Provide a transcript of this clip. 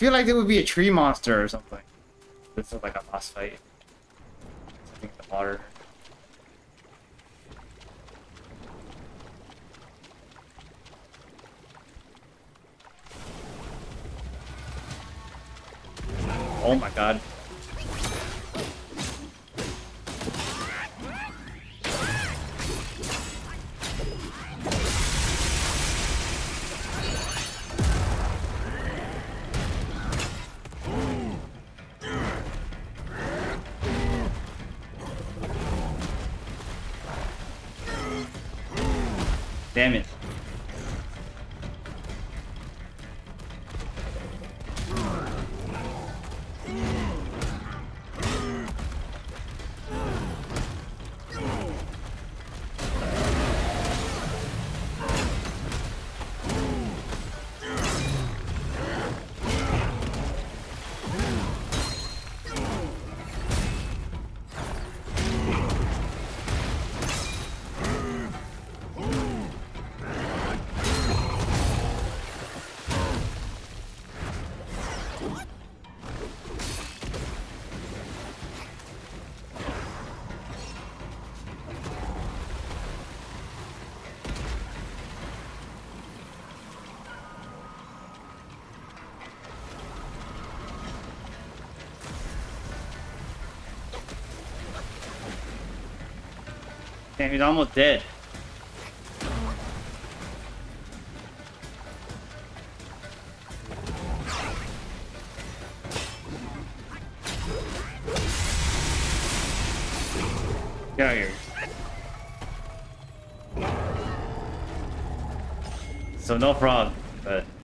feel like there would be a tree monster or something. This is like a boss fight. I think the water. Oh my god. Damn it. Damn, he's almost dead. Get out here. So no frog, but